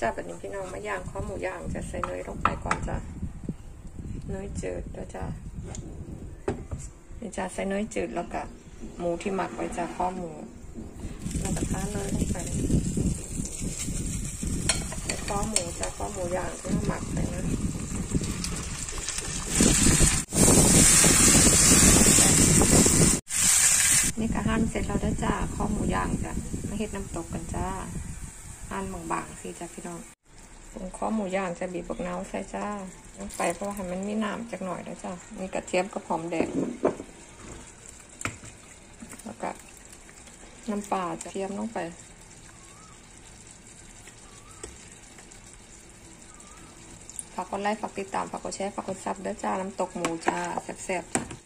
จ้าแบบนี้พี่น้องมาย่างข้อหมูย่างจะใส่เนยลงไปก่อนจ้ะเนยจืดแล้วจ้ะนี่จ้ะใส่เนยจืดแล้วก็หมูที่หมักไว้จ้ะข้อหมูแล้วก็ท้าเนยลงไปใส่ข้อหมูจ้ะข้อหมูย่างที่เราหมักไปนะนี่ก็หั่นเสร็จแล้วได้จ้าข้อหมูย่างจ้ะมาเฮ็ดน้ำตกกันจ้า หั่นบางๆสิจ้ะพี่น้องปรุงข้อหมูย่างจะบีบบักนาวใส่จ้าลงไปเพราะว่าให้มันมีน้ำจักหน่อยแล้วจ้ามีกระเทียมกับหอมแดงแล้วก็น้ำปลาจะเทียมลงไปฝากกดไลค์ฝากติดตามฝากกดแชร์ฝากกดซับด้อจ้าน้ำตกหมูจ้าแซ่บๆจ้า